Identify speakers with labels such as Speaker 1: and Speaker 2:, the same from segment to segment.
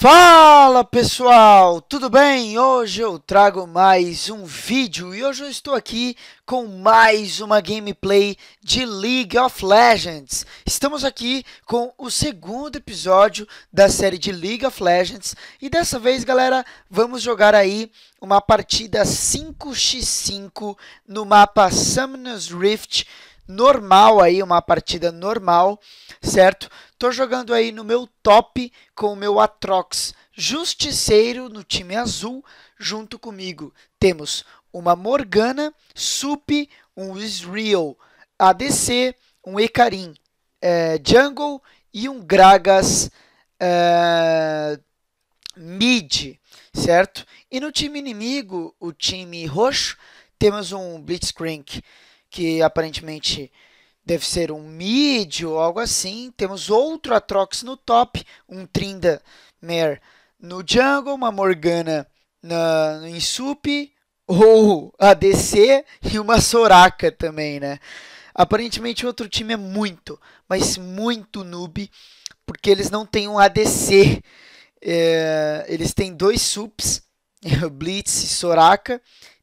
Speaker 1: Fuck! Fala pessoal, tudo bem? Hoje eu trago mais um vídeo e hoje eu estou aqui com mais uma gameplay de League of Legends. Estamos aqui com o segundo episódio da série de League of Legends e dessa vez, galera, vamos jogar aí uma partida 5x5 no mapa Summoner's Rift normal aí, uma partida normal, certo? Tô jogando aí no meu top com o meu Atrox Justiceiro no time azul. Junto comigo temos uma Morgana, Sup, um Israel ADC, um Ekarim é, Jungle e um Gragas é, Mid, certo? E no time inimigo, o time roxo, temos um Blitzcrank que aparentemente deve ser um mid ou algo assim. Temos outro Atrox no top, um Tryndamere no jungle, uma Morgana na, em sup ou ADC e uma Soraka também, né? Aparentemente o outro time é muito, mas muito noob, porque eles não têm um ADC. É, eles têm dois sups, Blitz e Soraka.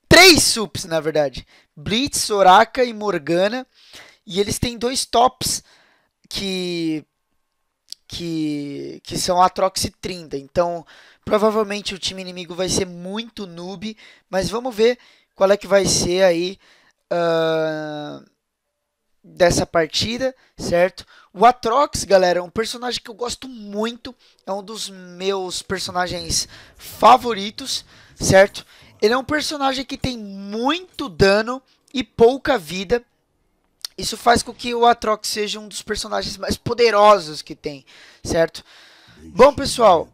Speaker 1: Três sups, na verdade. Blitz, Soraka e Morgana. E eles têm dois tops que que, que são Atrox e Trinda. Então, provavelmente o time inimigo vai ser muito noob, mas vamos ver qual é que vai ser aí uh, dessa partida, certo? O Atrox, galera, é um personagem que eu gosto muito, é um dos meus personagens favoritos, certo? Ele é um personagem que tem muito dano e pouca vida. Isso faz com que o Atrox seja um dos personagens mais poderosos que tem, certo? Bom, pessoal,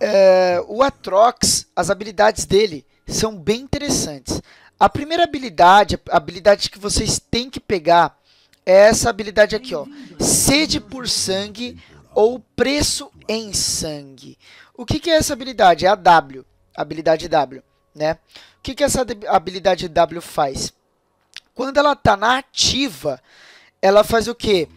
Speaker 1: é, o Atrox, as habilidades dele são bem interessantes. A primeira habilidade, a habilidade que vocês têm que pegar é essa habilidade aqui, ó. Sede por sangue ou preço em sangue. O que, que é essa habilidade? É a W, habilidade W, né? O que, que essa habilidade W faz? Quando ela está na ativa, ela faz o quê?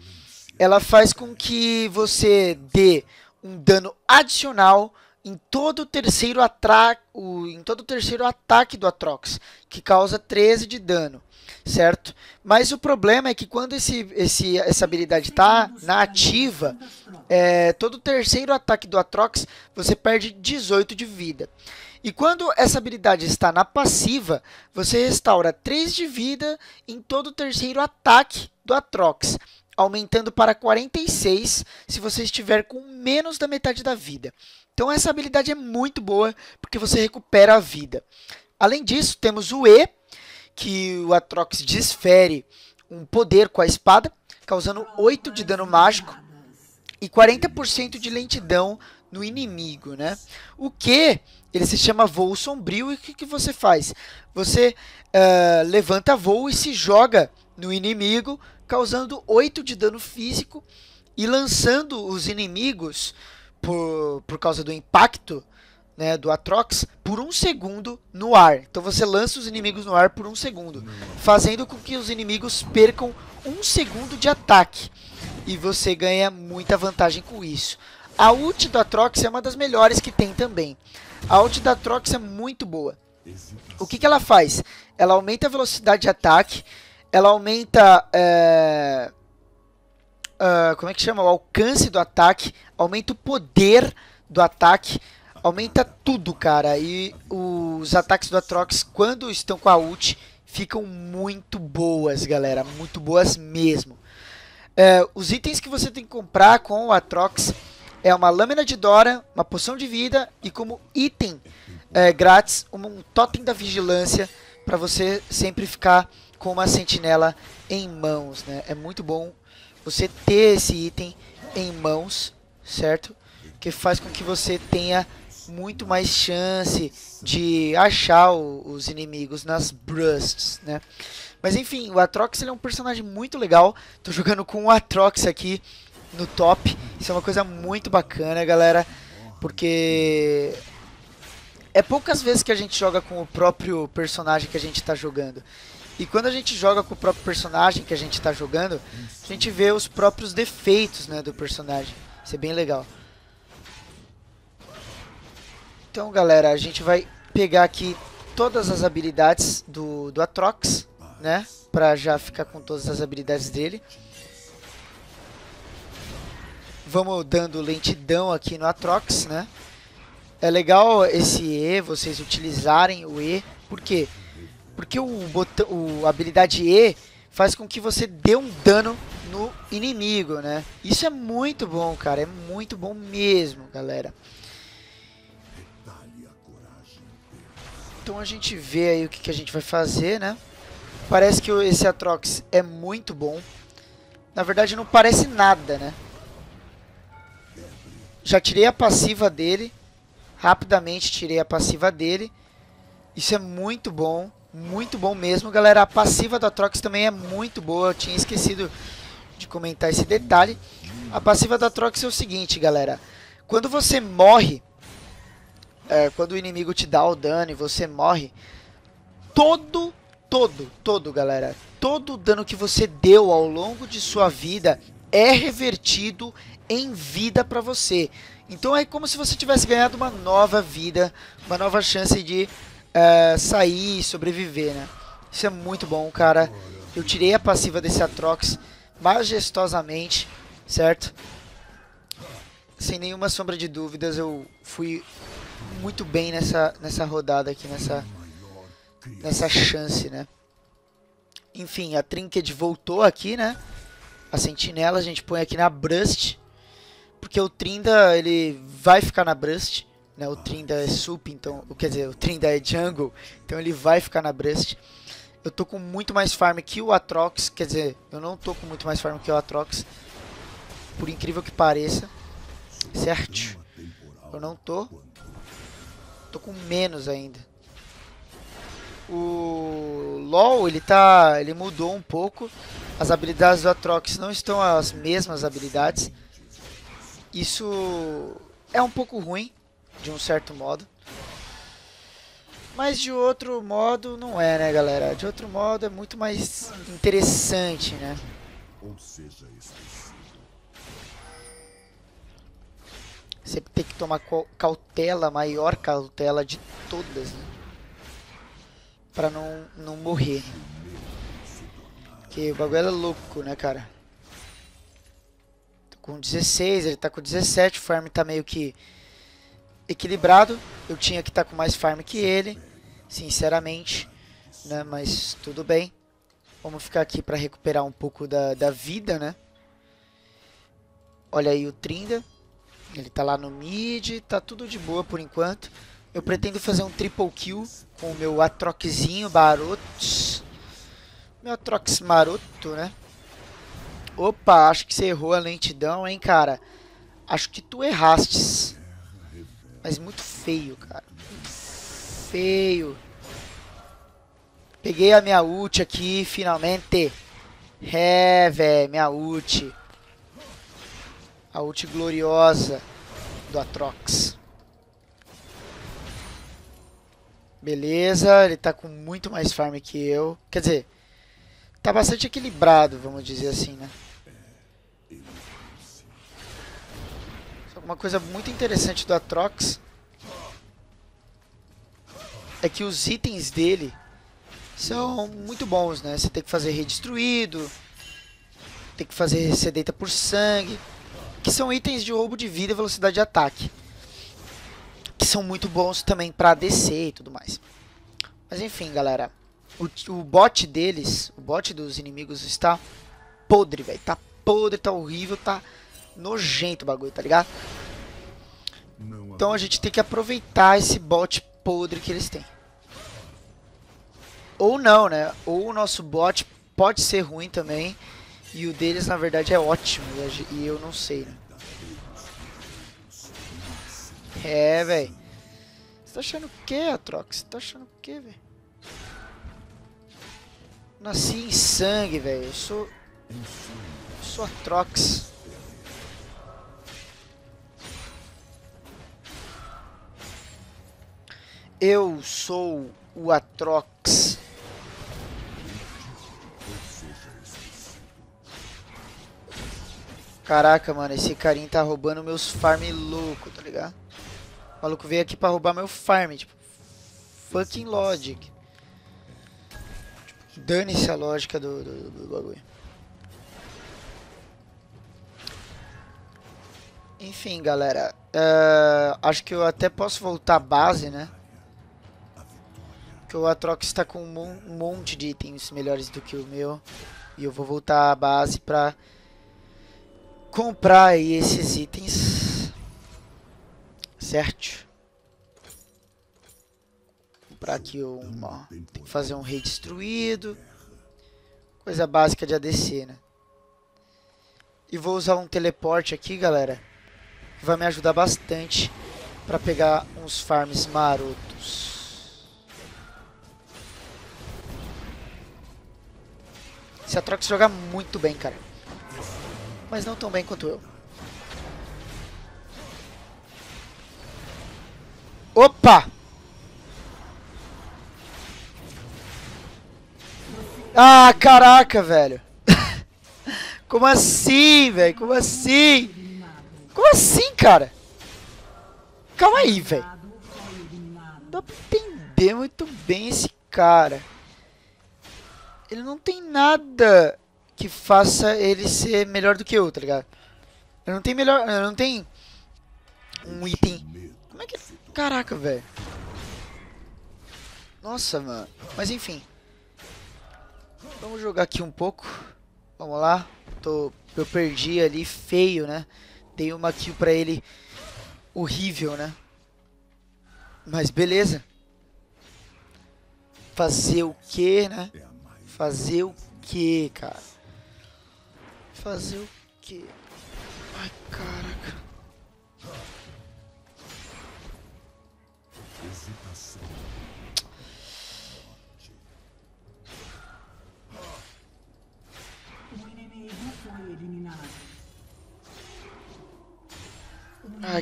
Speaker 1: Ela faz com que você dê um dano adicional em todo o terceiro ataque, em todo o terceiro ataque do Atrox, que causa 13 de dano, certo? Mas o problema é que quando esse, esse, essa habilidade está na ativa, é, todo o terceiro ataque do Atrox você perde 18 de vida. E quando essa habilidade está na passiva, você restaura 3 de vida em todo o terceiro ataque do Atrox, aumentando para 46 se você estiver com menos da metade da vida. Então essa habilidade é muito boa porque você recupera a vida. Além disso, temos o E, que o Atrox desfere um poder com a espada, causando 8 de dano mágico e 40% de lentidão no inimigo, né? O que ele se chama voo sombrio e o que, que você faz? Você uh, levanta voo e se joga no inimigo, causando 8 de dano físico e lançando os inimigos por, por causa do impacto né, do Atrox por um segundo no ar. Então você lança os inimigos no ar por um segundo, fazendo com que os inimigos percam um segundo de ataque. E você ganha muita vantagem com isso. A ult da Atrox é uma das melhores que tem também. A ult da Trox é muito boa. O que, que ela faz? Ela aumenta a velocidade de ataque, ela aumenta... É... Uh, como é que chama? O alcance do ataque, aumenta o poder do ataque, aumenta tudo, cara. E os ataques do Atrox, quando estão com a ult, ficam muito boas, galera. Muito boas mesmo. Uh, os itens que você tem que comprar com o Atrox é uma lâmina de Dora, uma poção de vida e como item é, grátis um totem da vigilância para você sempre ficar com uma sentinela em mãos, né? É muito bom você ter esse item em mãos, certo? Que faz com que você tenha muito mais chance de achar o, os inimigos nas brusts, né? Mas enfim, o Atrox ele é um personagem muito legal. Tô jogando com o Atrox aqui no top. Isso é uma coisa muito bacana, galera, porque é poucas vezes que a gente joga com o próprio personagem que a gente está jogando. E quando a gente joga com o próprio personagem que a gente está jogando, a gente vê os próprios defeitos né, do personagem. Isso é bem legal. Então, galera, a gente vai pegar aqui todas as habilidades do, do Atrox, né? Pra já ficar com todas as habilidades dele. Vamos dando lentidão aqui no Atrox, né? É legal esse E, vocês utilizarem o E. Por quê? Porque o, botão, o habilidade E faz com que você dê um dano no inimigo, né? Isso é muito bom, cara. É muito bom mesmo, galera. Então a gente vê aí o que, que a gente vai fazer, né? Parece que esse Atrox é muito bom. Na verdade não parece nada, né? Já tirei a passiva dele. Rapidamente tirei a passiva dele. Isso é muito bom. Muito bom mesmo, galera. A passiva do Atrox também é muito boa. Eu tinha esquecido de comentar esse detalhe. A passiva do Atrox é o seguinte, galera. Quando você morre, é, quando o inimigo te dá o dano e você morre, todo, todo, todo, galera, todo o dano que você deu ao longo de sua vida é revertido em vida para você. Então é como se você tivesse ganhado uma nova vida, uma nova chance de uh, sair e sobreviver, né? Isso é muito bom, cara. Eu tirei a passiva desse Atrox majestosamente, certo? Sem nenhuma sombra de dúvidas, eu fui muito bem nessa, nessa rodada aqui, nessa, nessa chance, né? Enfim, a Trinket voltou aqui, né? A sentinela a gente põe aqui na Brust. Porque o Trinda, ele vai ficar na Brust. Né? O Trinda é sup, então... Quer dizer, o Trinda é jungle. Então ele vai ficar na Brust. Eu tô com muito mais farm que o Atrox. Quer dizer, eu não tô com muito mais farm que o Atrox. Por incrível que pareça. Certo? Eu não tô. Tô com menos ainda. O LoL, ele tá, ele mudou um pouco. As habilidades do Atrox não estão as mesmas habilidades. Isso é um pouco ruim, de um certo modo. Mas de outro modo não é, né, galera? De outro modo é muito mais interessante, né? Sempre tem que tomar cautela, maior cautela de todas, né? Pra não, não morrer. Porque o bagulho é louco, né, cara? Tô com 16, ele tá com 17, o farm tá meio que equilibrado. Eu tinha que estar tá com mais farm que ele, sinceramente, né? Mas tudo bem. Vamos ficar aqui pra recuperar um pouco da, da vida, né? Olha aí o Trinda. Ele tá lá no mid, tá tudo de boa por enquanto. Eu pretendo fazer um triple kill com o meu Atroxzinho Baroto. Meu Atrox maroto, né? Opa, acho que você errou a lentidão, hein, cara? Acho que tu errastes. Mas muito feio, cara. Muito feio. Peguei a minha ult aqui, finalmente. É, velho, minha ult a ult gloriosa do Atrox. Beleza, ele tá com muito mais farm que eu. Quer dizer, tá bastante equilibrado, vamos dizer assim, né? Uma coisa muito interessante do Atrox é que os itens dele são muito bons, né? Você tem que fazer redestruído, tem que fazer sedeita por sangue que são itens de roubo de vida e velocidade de ataque. Que são muito bons também pra descer e tudo mais. Mas enfim, galera. O, o bot deles, o bot dos inimigos está podre, velho. Tá podre, tá horrível, tá nojento o bagulho, tá ligado? Então a gente tem que aproveitar esse bot podre que eles têm. Ou não, né? Ou o nosso bot pode ser ruim também e o deles, na verdade, é ótimo. E eu não sei, né? É, velho. Você tá achando o que, Atrox? Você tá achando o que, velho? Nasci em sangue, velho. Eu sou... Eu sou Atrox. Eu sou o Atrox. Caraca, mano, esse carinha tá roubando meus farm louco, tá ligado? O maluco veio aqui pra roubar meu farm, tipo, fucking logic. Dane-se a lógica do, do, do bagulho. Enfim, galera. Uh, acho que eu até posso voltar à base, né? Porque o Atrox está com um, monte de itens melhores do que o meu. E eu vou voltar à base pra comprar aí esses itens. Certo? Aqui um... Ó, tem que fazer um rei destruído. Coisa básica de ADC, né? E vou usar um teleporte aqui, galera. Vai me ajudar bastante para pegar uns farms marotos. Esse Atrox joga muito bem, cara. Mas não tão bem quanto eu. Opa! Ah, caraca, velho. Como assim, velho? Como assim? Como assim, cara? Calma aí, velho. Não dá pra entender muito bem esse cara ele não tem nada que faça ele ser melhor do que eu, tá ligado? Ele não tem melhor, ele não tem um item. Como é que Caraca, velho. Nossa, mano. Mas enfim. Vamos jogar aqui um pouco. Vamos lá. Tô eu perdi ali feio, né? Dei uma kill pra ele horrível, né? Mas beleza. Fazer o que, né? Fazer o que, cara? Fazer o que? Ai, caraca.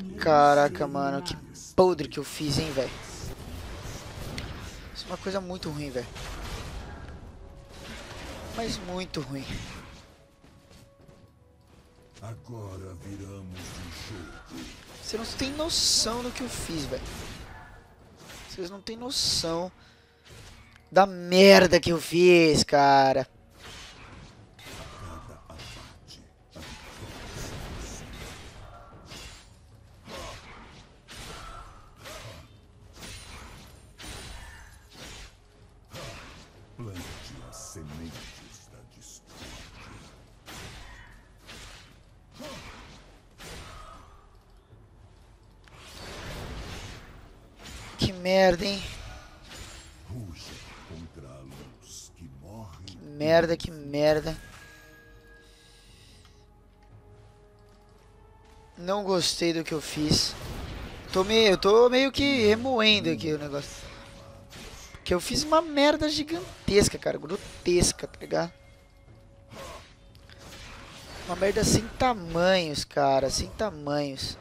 Speaker 1: Ai, caraca, mano. Que podre que eu fiz, hein, velho. Isso é uma coisa muito ruim, velho mas muito ruim. Agora viramos jogo. Você não tem noção do que eu fiz, velho. Vocês não tem noção da merda que eu fiz, cara. Não gostei do que eu fiz. Tô meio, eu tô meio que remoendo aqui o negócio. Porque eu fiz uma merda gigantesca, cara. Grotesca, tá ligado? Uma merda sem tamanhos, cara. Sem tamanhos.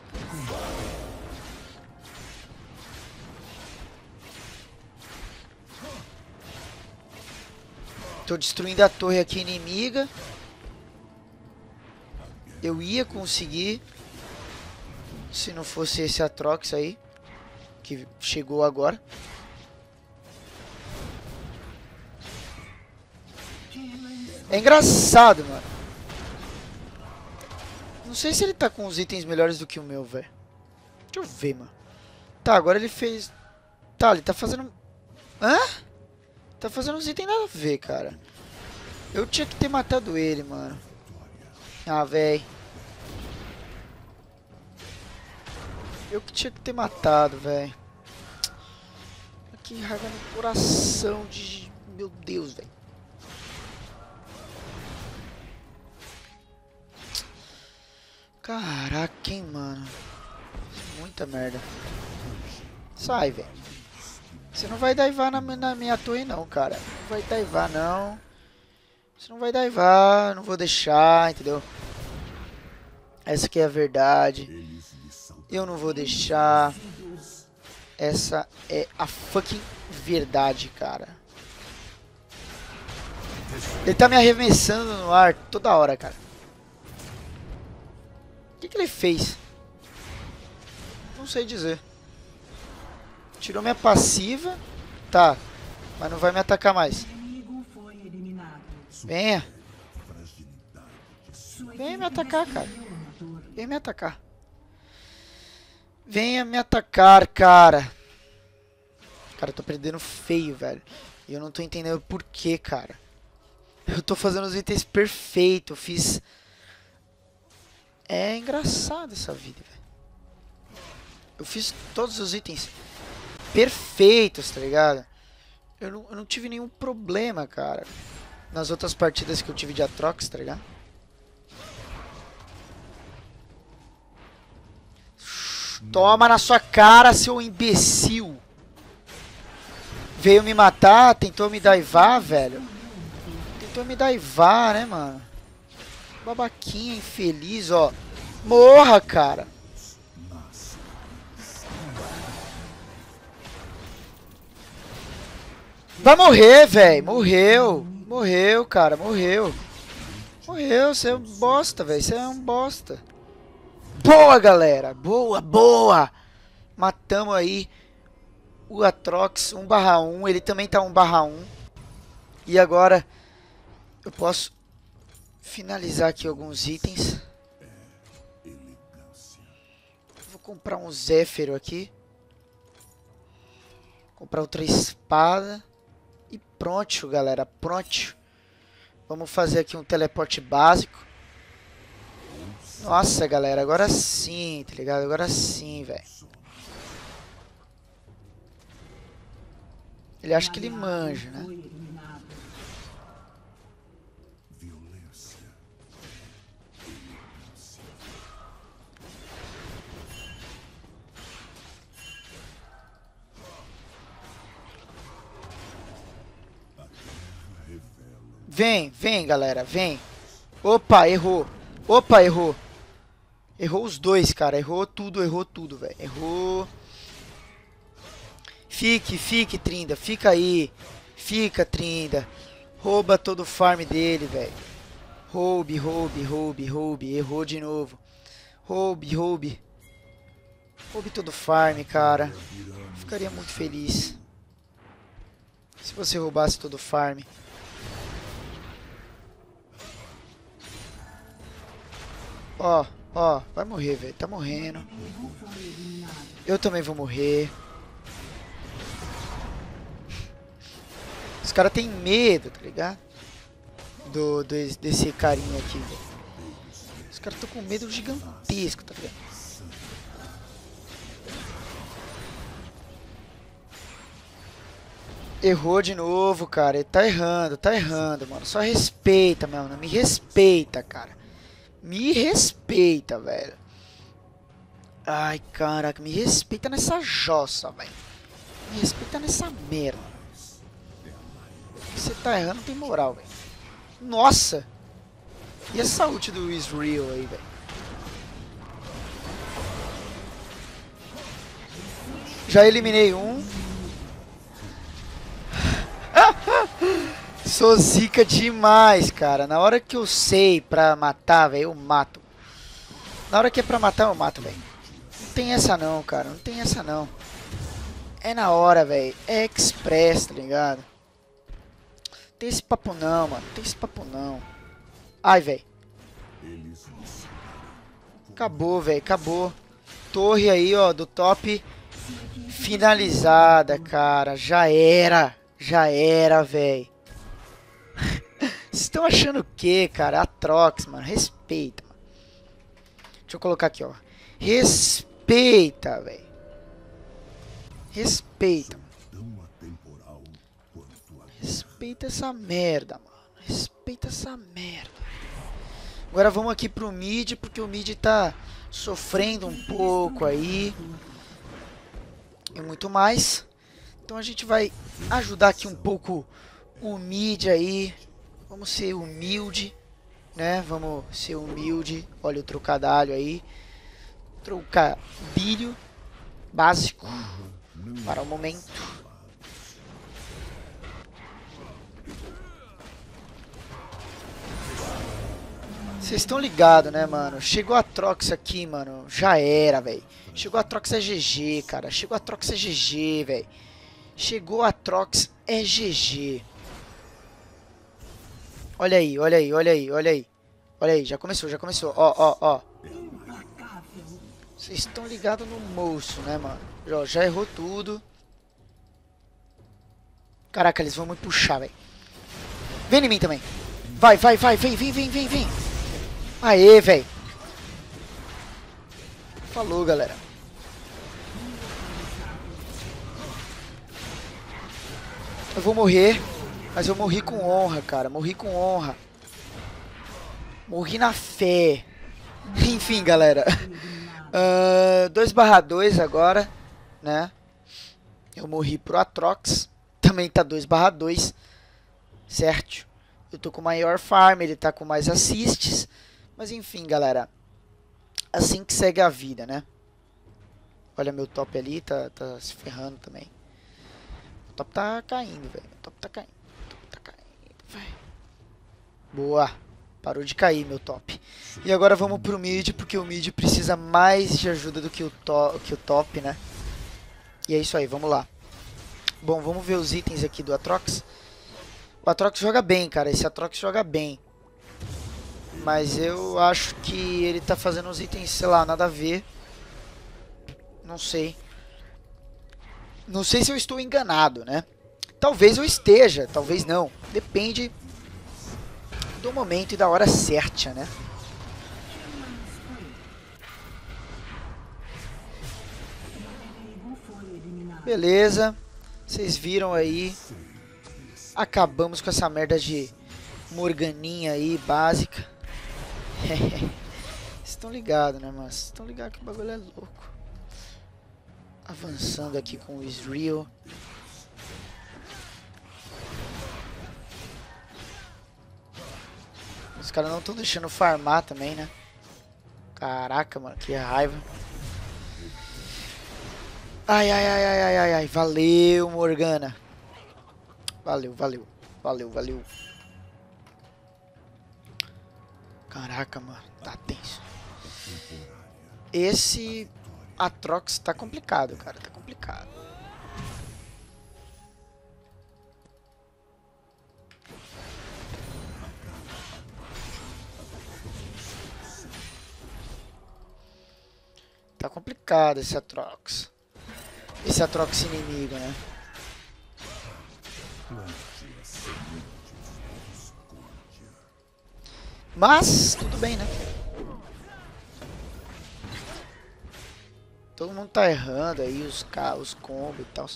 Speaker 1: Tô destruindo a torre aqui inimiga. Eu ia conseguir. Se não fosse esse Atrox aí. Que chegou agora. É engraçado, mano. Não sei se ele tá com os itens melhores do que o meu, velho. Deixa eu ver, mano. Tá, agora ele fez... Tá, ele tá fazendo... Hã? Tá fazendo uns itens nada a ver, cara. Eu tinha que ter matado ele, mano. Ah, velho. Eu que tinha que ter matado, velho. Que raiva no coração de... Meu Deus, velho. Caraca, hein, mano. Muita merda. Sai, velho. Você não vai daivar na, na minha torre não, cara. Não vai daivar não. Você não vai daivar, não vou deixar, entendeu? Essa aqui é a verdade. Eu não vou deixar. Essa é a fucking verdade, cara. Ele tá me arremessando no ar toda hora, cara. O que, que ele fez? Não sei dizer. Tirou minha passiva. Tá. Mas não vai me atacar mais. Venha. Venha me atacar, cara. Venha me atacar. Venha me atacar, cara. Cara, eu tô perdendo feio, velho. E eu não tô entendendo por que, cara. Eu tô fazendo os itens perfeitos. Eu fiz... É engraçado essa vida, velho. Eu fiz todos os itens perfeitos, tá ligado? Eu não, eu não tive nenhum problema, cara. Nas outras partidas que eu tive de Atrox, tá ligado? Toma na sua cara, seu imbecil. Veio me matar, tentou me daivar, velho. Tentou me daivar, né, mano? Babaquinha, infeliz, ó. Morra, cara. Vai morrer, velho. Morreu. Morreu, cara. Morreu. Morreu. Você é um bosta, velho. Você é um bosta. Boa, galera. Boa, boa. Matamos aí o Atrox 1 barra 1. Ele também tá 1 barra 1. E agora eu posso finalizar aqui alguns itens. Vou comprar um Zéfiro aqui. Comprar outra espada. E pronto, galera. Pronto. Vamos fazer aqui um teleporte básico. Nossa, galera. Agora sim, tá ligado? Agora sim, velho. Ele acha que ele manja, né? Vem, vem, galera, vem. Opa, errou. Opa, errou. Errou os dois, cara. Errou tudo, errou tudo, velho. Errou. Fique, fique, Trinda. Fica aí. Fica, Trinda. Rouba todo o farm dele, velho. Roube, roube, roube, roube. Errou de novo. Roube, roube. Roube todo o farm, cara. Ficaria muito feliz. Se você roubasse todo o farm. Ó, ó, vai morrer, velho. Tá morrendo. Eu também vou morrer. Os caras têm medo, tá ligado? Do, do, desse carinha aqui, velho. Os caras estão com medo gigantesco, tá ligado? Errou de novo, cara. Ele tá errando, tá errando, mano. Só respeita, mano. Me respeita, cara. Me respeita, velho. Ai, caraca, me respeita nessa jossa, velho. Me respeita nessa merda. Você tá errando, tem moral, velho. Nossa! E essa ult do Israel aí, velho? Já eliminei um. Sou zica demais, cara. Na hora que eu sei pra matar, velho, eu mato. Na hora que é pra matar, eu mato, velho. Não tem essa não, cara. Não tem essa não. É na hora, velho. É express, tá ligado? Tem esse papo não, mano. Tem esse papo não. Ai, velho. Acabou, velho. Acabou. Torre aí, ó, do top. Finalizada, cara. Já era. Já era, velho. Vocês estão achando o que, cara? Atrox, mano. Respeita. Mano. Deixa eu colocar aqui, ó. Respeita, velho. Respeita. Respeita essa merda, mano. Respeita essa merda. Agora vamos aqui pro mid, porque o mid tá sofrendo um pouco aí. E muito mais. Então a gente vai ajudar aqui um pouco o mid aí. Vamos ser humilde, né? Vamos ser humilde. Olha o trocadalho aí. Trocadilho básico. Para o momento. Vocês estão ligados, né, mano? Chegou a Trox aqui, mano. Já era, velho. Chegou a Trox é GG, cara. Chegou a Trox é GG, velho. Chegou a Trox é GG. Olha aí, olha aí, olha aí, olha aí. Olha aí, já começou, já começou. Ó, ó, ó. Vocês estão ligados no moço, né, mano? Já, já errou tudo. Caraca, eles vão me puxar, velho. Vem em mim também. Vai, vai, vai, vem, vem, vem, vem, vem. Aê, velho. Falou, galera. Eu vou morrer, mas eu morri com honra, cara. Morri com honra. Morri na fé. Enfim, galera. 2 uh, barra 2 agora, né? Eu morri pro Atrox. Também tá 2 barra 2. Certo? Eu tô com maior farm, ele tá com mais assists. Mas enfim, galera. Assim que segue a vida, né? Olha meu top ali, tá, tá se ferrando também. O top tá caindo, velho. O top tá caindo. Velho. Boa. Parou de cair, meu top. E agora vamos pro mid, porque o mid precisa mais de ajuda do que o, to que o top, né? E é isso aí, vamos lá. Bom, vamos ver os itens aqui do Atrox. O Atrox joga bem, cara. Esse Atrox joga bem. Mas eu acho que ele tá fazendo uns itens, sei lá, nada a ver. Não sei. Não sei se eu estou enganado, né? Talvez eu esteja, talvez não. Depende do momento e da hora certa, né? Beleza. Vocês viram aí. Acabamos com essa merda de Morganinha aí, básica. Vocês estão ligados, né, mas estão ligados que o bagulho é louco. Avançando aqui com o Israel. Os caras não estão deixando farmar também, né? Caraca, mano, que raiva. Ai, ai, ai, ai, ai, ai, ai. Valeu, Morgana. Valeu, valeu. Valeu, valeu. Caraca, mano. Tá tenso. Esse Atrox tá complicado, cara. Tá complicado. Tá complicado esse Atrox. Esse Atrox inimigo, né? Mas, tudo bem, né? Todo mundo tá errando aí, os, os combos e tal.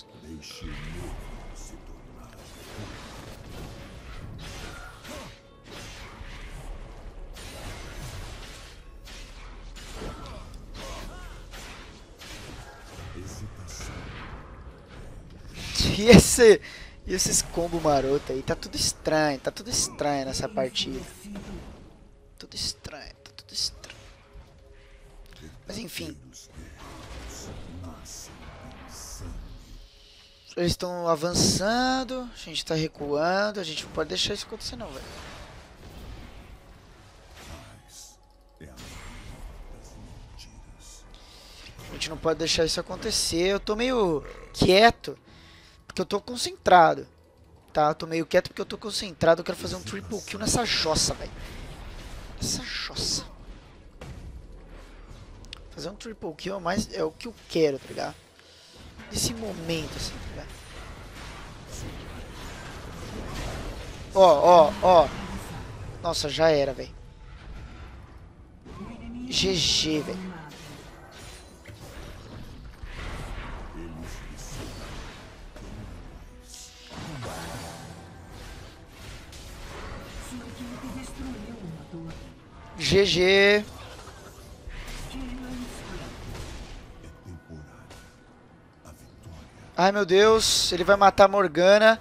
Speaker 1: E esse, e esses combo maroto aí, tá tudo estranho, tá tudo estranho nessa partida. Tudo estranho, tá tudo estranho. Mas enfim. Eles estão avançando, a gente tá recuando, a gente não pode deixar isso acontecer não, velho. A gente não pode deixar isso acontecer. Eu tô meio quieto porque eu tô concentrado. Tá, eu tô meio quieto porque eu tô concentrado. Eu quero fazer um triple kill nessa jossa, velho. Essa jossa. Fazer um triple kill é, mais, é o que eu quero, tá ligado? Nesse momento, assim, tá ligado? Ó, ó, ó. Nossa, já era, velho. GG, velho. GG. Ai meu Deus, ele vai matar a Morgana.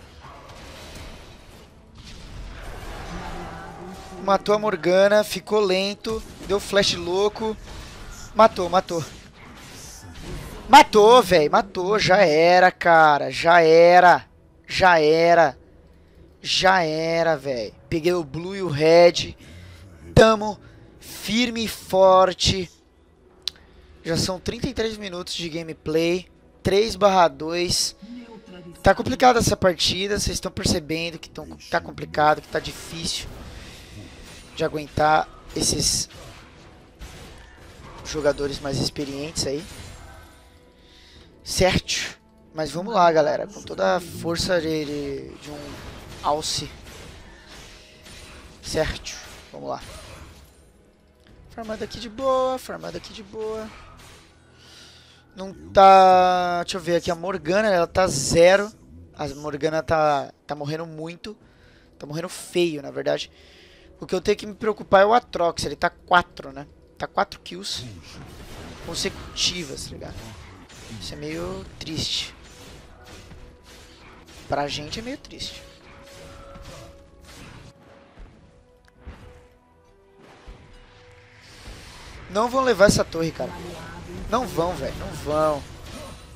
Speaker 1: Matou a Morgana, ficou lento, deu flash louco. Matou, matou. Matou, velho. Matou. Já era, cara. Já era. Já era. Já era, velho. Peguei o blue e o red. Tamo firme e forte. Já são 33 minutos de gameplay. 3 barra 2. Tá complicada essa partida. Vocês estão percebendo que tão, tá complicado, que tá difícil de aguentar esses jogadores mais experientes aí. Certo. Mas vamos lá, galera. Com toda a força de, de, de um alce. Certo. Vamos lá. Farmada aqui de boa, farmada aqui de boa. Não tá... Deixa eu ver aqui. A Morgana, ela tá zero. A Morgana tá, tá morrendo muito. Tá morrendo feio, na verdade. O que eu tenho que me preocupar é o Atrox. Ele tá 4, né? Tá 4 kills consecutivas, tá ligado? Isso é meio triste. Pra gente é meio triste. Não vão levar essa torre, cara. Não vão, velho. Não vão.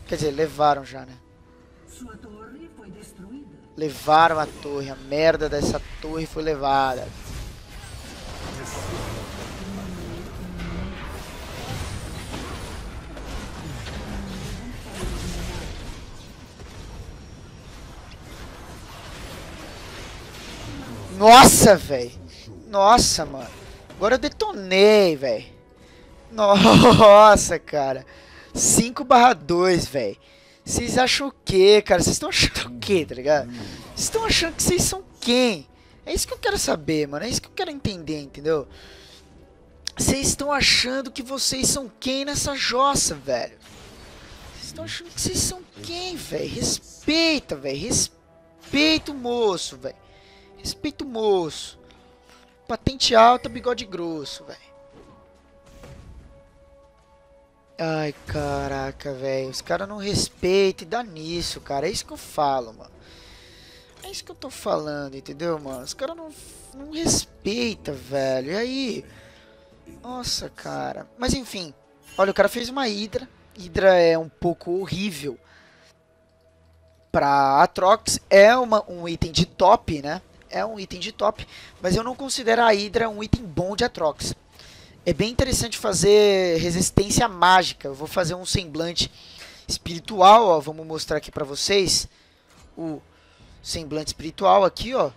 Speaker 1: Quer dizer, levaram já, né? Levaram a torre. A merda dessa torre foi levada. Nossa, velho. Nossa, mano. Agora eu detonei, velho. Nossa, cara. 5 barra 2, velho. Vocês acham o quê, cara? Vocês estão achando o quê, tá ligado? Vocês estão achando que vocês são quem? É isso que eu quero saber, mano. É isso que eu quero entender, entendeu? Vocês estão achando que vocês são quem nessa jossa, velho? Vocês estão achando que vocês são quem, velho? Respeita, velho. Respeita o moço, velho. Respeita o moço. Patente alta, bigode grosso, velho. Ai, caraca, velho. Os caras não respeitam e dá nisso, cara. É isso que eu falo, mano. É isso que eu tô falando, entendeu, mano? Os caras não, não respeitam, velho. E aí? Nossa, cara. Mas enfim. Olha, o cara fez uma Hydra. Hydra é um pouco horrível. Pra Atrox é uma, um item de top, né? é um item de top, mas eu não considero a Hydra um item bom de Atrox. É bem interessante fazer resistência mágica. Eu vou fazer um semblante espiritual, ó. Vamos mostrar aqui pra vocês o semblante espiritual aqui, ó.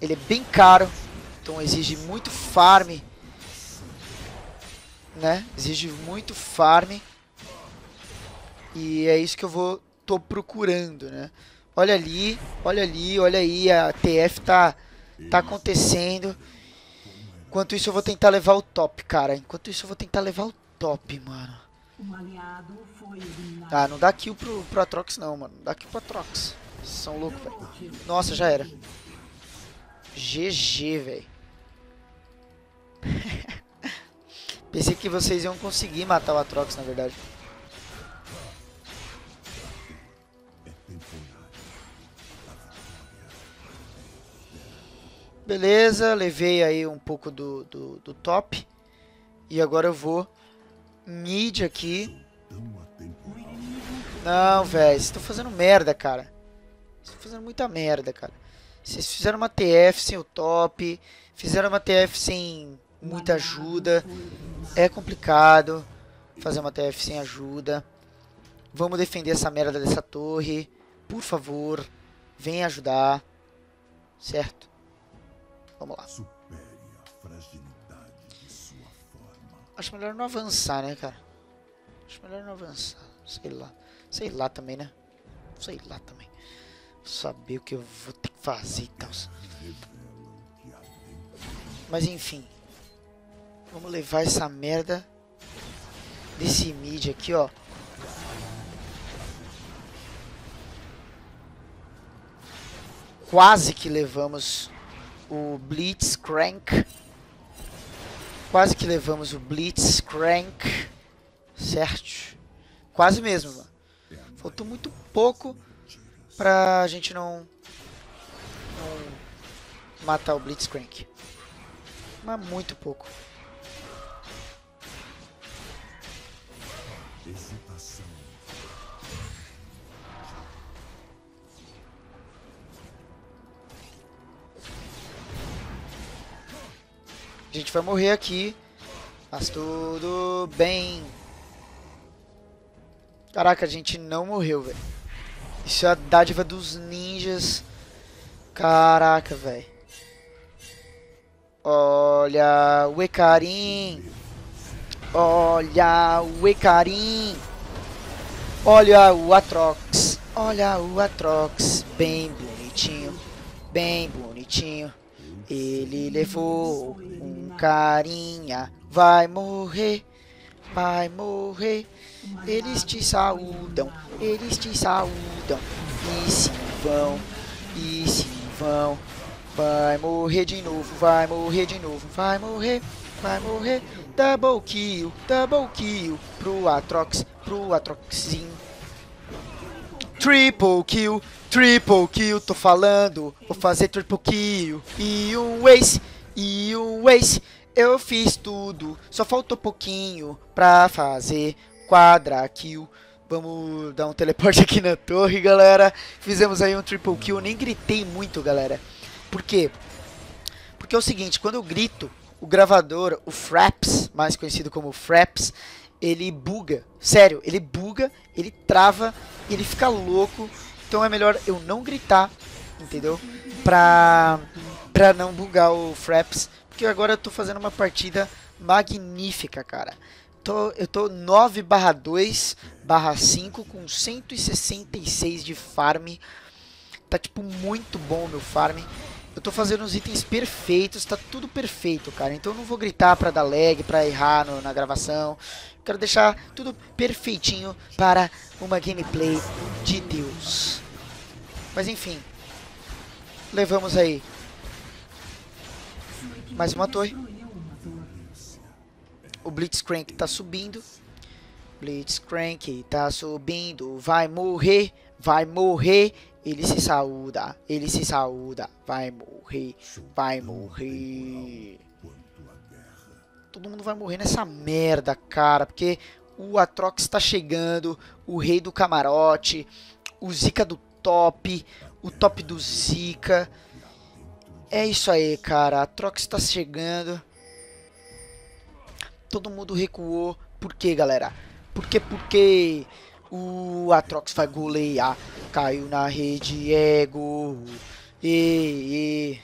Speaker 1: Ele é bem caro, então exige muito farm, né? Exige muito farm. E é isso que eu vou tô procurando, né? Olha ali, olha ali, olha aí, a TF tá, tá acontecendo. Enquanto isso eu vou tentar levar o top, cara. Enquanto isso eu vou tentar levar o top, mano. Ah, não dá kill pro, pro Atrox não, mano. Não dá kill pro Atrox. Vocês são loucos, velho. Nossa, já era. GG, velho. Pensei que vocês iam conseguir matar o Atrox, na verdade. Beleza, levei aí um pouco do, do, do top. E agora eu vou mid aqui. Não, velho, vocês estão fazendo merda, cara. Vocês estão fazendo muita merda, cara. Vocês fizeram uma TF sem o top. Fizeram uma TF sem muita ajuda. É complicado fazer uma TF sem ajuda. Vamos defender essa merda dessa torre. Por favor, venha ajudar. Certo? Vamos lá. Acho melhor não avançar, né, cara? Acho melhor não avançar. Sei lá. Sei lá também, né? Sei lá também. Saber o que eu vou ter que fazer e tal. Mas enfim. Vamos levar essa merda desse mid aqui, ó. Quase que levamos o Blitzcrank. Quase que levamos o Blitzcrank. Certo? Quase mesmo, mano. Faltou muito pouco pra gente não, não matar o Blitzcrank. Mas muito pouco. A gente vai morrer aqui. Mas tudo bem. Caraca, a gente não morreu, velho. Isso é a dádiva dos ninjas. Caraca, velho. Olha o Ecarim. Olha o Ecarim. Olha o Atrox. Olha o Atrox. Bem bonitinho. Bem bonitinho. Ele levou um carinha. Vai morrer. Vai morrer. Eles te saúdam, eles te saúdam. E se vão, e se vão. Vai morrer de novo, vai morrer de novo, vai morrer, vai morrer. Double kill, double kill. Pro Atrox, pro Atroxinho. Triple kill, triple kill, tô falando. Vou fazer triple kill. E um ace, e um ace. Eu fiz tudo, só faltou pouquinho pra fazer quadra kill. Vamos dar um teleporte aqui na torre, galera. Fizemos aí um triple kill. Nem gritei muito, galera. Por quê? Porque é o seguinte, quando eu grito, o gravador, o Fraps, mais conhecido como Fraps, ele buga. Sério, ele buga, ele trava, ele fica louco. Então é melhor eu não gritar, entendeu? Pra, pra não bugar o Fraps. Porque agora eu tô fazendo uma partida magnífica, cara tô, eu tô 9 barra 2 barra 5 com 166 de farm. Tá tipo muito bom o meu farm. Eu tô fazendo os itens perfeitos, tá tudo perfeito, cara. Então eu não vou gritar pra dar lag, pra errar no, na gravação. Quero deixar tudo perfeitinho para uma gameplay de Deus. Mas enfim. Levamos aí. Mais uma torre. O Blitzcrank tá subindo. Blitzcrank tá subindo. Vai morrer. Vai morrer. Ele se saúda. Ele se saúda. Vai morrer. Vai morrer. Todo mundo vai morrer nessa merda, cara. Porque o Atrox tá chegando. O rei do camarote. O Zika do top. O top do Zika. É isso aí, cara. Atrox tá chegando todo mundo recuou. Por quê, galera? Porque, porque o Atrox vai golear. Caiu na rede, ego. E, e.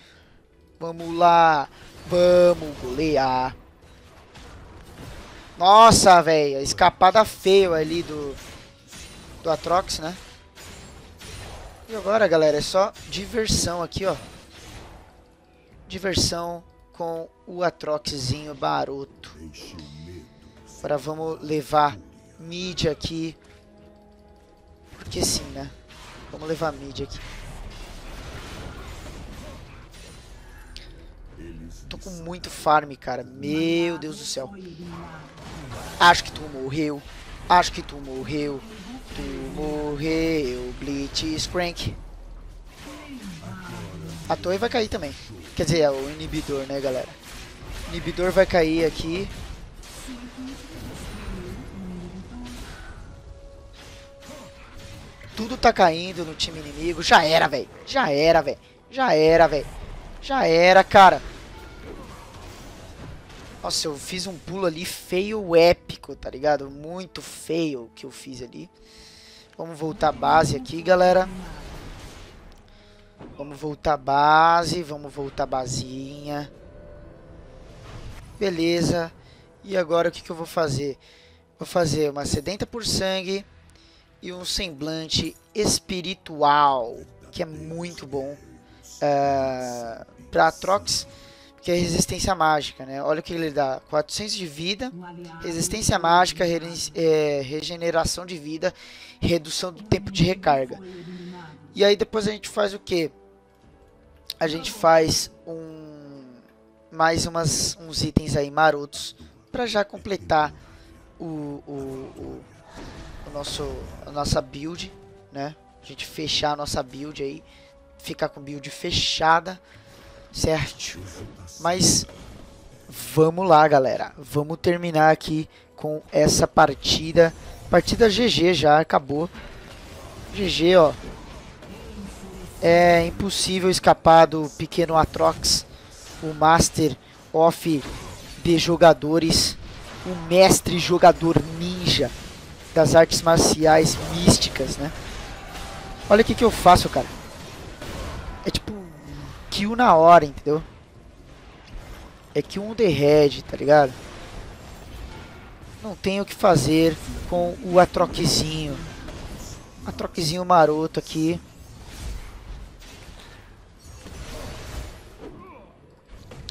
Speaker 1: Vamos lá. Vamos golear. Nossa, velho. Escapada feia ali do, do Atrox, né? E agora, galera, é só diversão aqui, ó. Diversão com o Atroxzinho Baroto. Agora vamos levar mídia aqui. Porque sim, né? Vamos levar mídia aqui. Tô com muito farm, cara. Meu Deus do céu. Acho que tu morreu. Acho que tu morreu. Tu morreu. Blitz Crank. A torre vai cair também. Quer dizer, é o inibidor, né, galera? O inibidor vai cair aqui. Tudo tá caindo no time inimigo. Já era, velho. Já era, velho. Já era, velho. Já era, cara. Nossa, eu fiz um pulo ali feio épico, tá ligado? Muito feio que eu fiz ali. Vamos voltar à base aqui, galera. Vamos voltar base, vamos voltar basinha. Beleza. E agora o que, que eu vou fazer? Vou fazer uma sedenta por sangue e um semblante espiritual, que é muito bom. Uh, pra Trox, que é resistência mágica, né? Olha o que ele dá: 400 de vida, resistência mágica, re é, regeneração de vida, redução do tempo de recarga. E aí depois a gente faz o que? A gente faz um mais umas, uns itens aí marotos para já completar o, o, o, o, nosso, a nossa build, né? A gente fechar a nossa build aí, ficar com build fechada, certo? Mas vamos lá, galera. Vamos terminar aqui com essa partida. Partida GG já acabou. GG, ó. É impossível escapar do pequeno Atrox, o Master off de jogadores, o mestre jogador ninja das artes marciais místicas, né? Olha o que, que eu faço, cara. É tipo kill na hora, entendeu? É on the head, tá ligado? Não tenho o que fazer com o atroquezinho. Atroquezinho maroto aqui.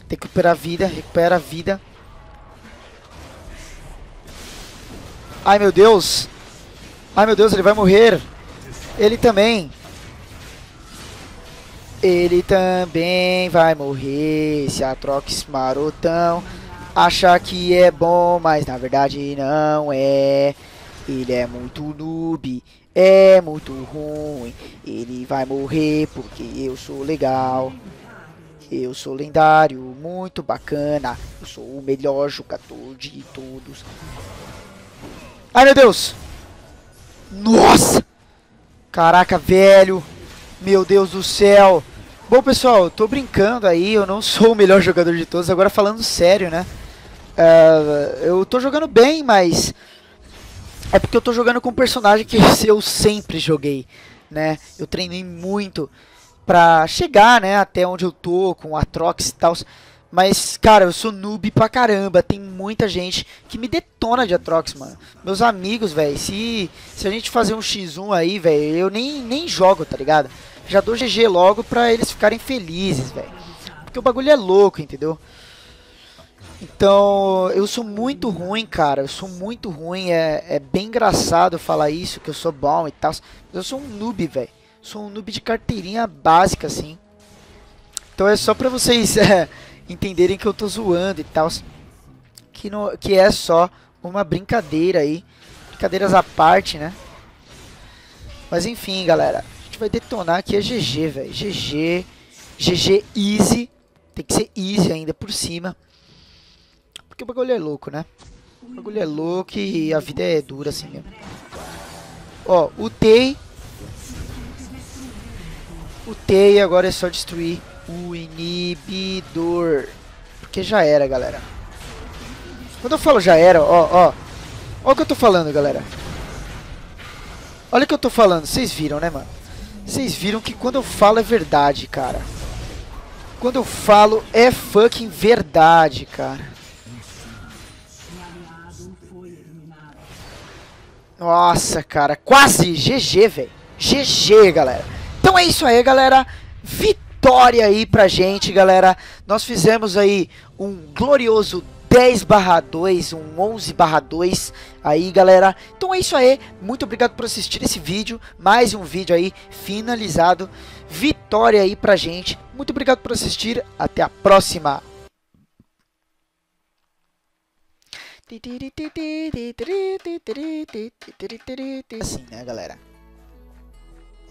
Speaker 1: Tem que recuperar a vida, recupera a vida. Ai meu Deus! Ai meu Deus, ele vai morrer! Ele também! Ele também vai morrer, esse Atrox marotão Acha que é bom, mas na verdade não é Ele é muito noob, é muito ruim Ele vai morrer porque eu sou legal eu sou lendário, muito bacana. Eu sou o melhor jogador de todos. Ai, meu Deus! Nossa! Caraca, velho! Meu Deus do céu! Bom, pessoal, tô brincando aí. Eu não sou o melhor jogador de todos. Agora falando sério, né? Uh, eu tô jogando bem, mas... É porque eu tô jogando com um personagem que eu sempre joguei, né? Eu treinei muito pra chegar, né, até onde eu tô, com a Trox e tal. Mas, cara, eu sou noob pra caramba. Tem muita gente que me detona de Atrox, mano. Meus amigos, velho. Se, se a gente fazer um X1 aí, velho, eu nem, nem jogo, tá ligado? Já dou GG logo pra eles ficarem felizes, velho. Porque o bagulho é louco, entendeu? Então, eu sou muito ruim, cara. Eu sou muito ruim. É, é bem engraçado falar isso, que eu sou bom e tal. Mas eu sou um noob, velho. Sou um noob de carteirinha básica, assim. Então é só pra vocês é, entenderem que eu tô zoando e tal. Que, no, que é só uma brincadeira aí. Brincadeiras à parte, né? Mas enfim, galera. A gente vai detonar aqui é GG, velho. GG. GG easy. Tem que ser easy ainda por cima. Porque o bagulho é louco, né? O bagulho é louco e a vida é dura assim mesmo. Ó, o Tei Utei, agora é só destruir o inibidor. Porque já era, galera. Quando eu falo já era, ó, ó. Ó o que eu tô falando, galera. Olha o que eu tô falando. Vocês viram, né, mano? Vocês viram que quando eu falo é verdade, cara. Quando eu falo é fucking verdade, cara. Nossa, cara. Quase. GG, velho. GG, galera. Então é isso aí, galera. Vitória aí pra gente, galera. Nós fizemos aí um glorioso 10 barra 2, um 11 barra 2 aí, galera. Então é isso aí. Muito obrigado por assistir esse vídeo. Mais um vídeo aí finalizado. Vitória aí pra gente. Muito obrigado por assistir. Até a próxima. Assim, né, galera?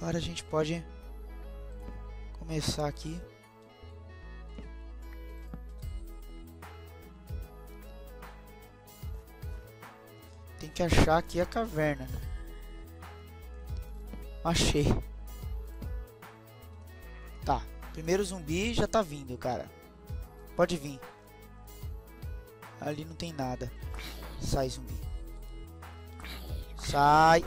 Speaker 1: Agora a gente pode começar aqui. Tem que achar aqui a caverna. Achei. Tá. Primeiro zumbi já tá vindo, cara. Pode vir. Ali não tem nada. Sai, zumbi. Sai.